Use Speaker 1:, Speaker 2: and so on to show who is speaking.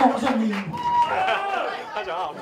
Speaker 1: Thôi, cháu.